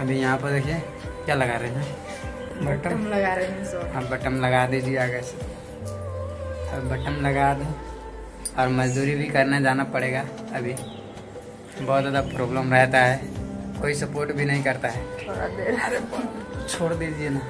अभी यहाँ पर देखिए क्या लगा रहे हैं? बटन? लगा रहे हैं आप हाँ बटन लगा दीजिए आगे से। अब बटन लगा दें। और मजदूरी भी करने जाना पड़ेगा अभी। बहुत ज़्यादा प्रॉब्लम रहता है। कोई सपोर्ट भी नहीं करता है। छोड़ दीजिए ना।